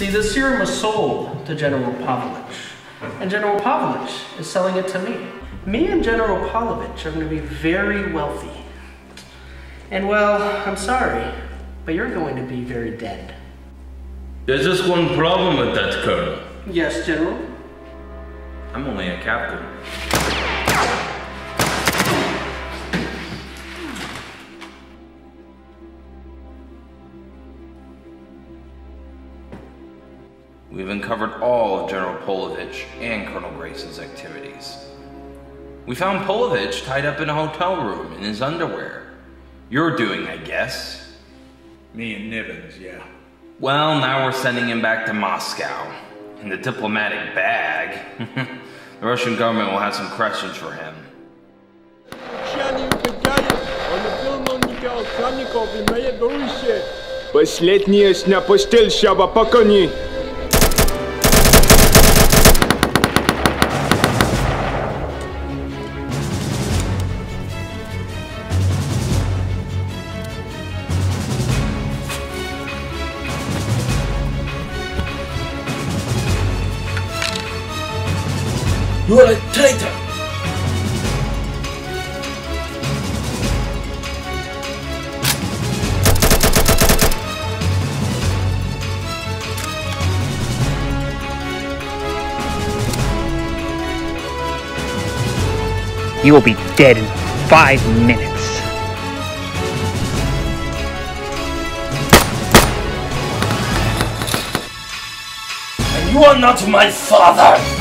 See, the serum was sold to General Povlovich, and General Povlovich is selling it to me. Me and General Povlovich are going to be very wealthy. And well, I'm sorry, but you're going to be very dead. There's just one problem with that, Colonel. Yes, General? I'm only a captain. We have uncovered all of General Povlovich and Colonel Grace's activities. We found Povlovich tied up in a hotel room in his underwear. You're doing, I guess. Me and Nivens, yeah. Well, now we're sending him back to Moscow. In the diplomatic bag. the Russian government will have some questions for him. Постель. You are a traitor! You will be dead in five minutes. And you are not my father!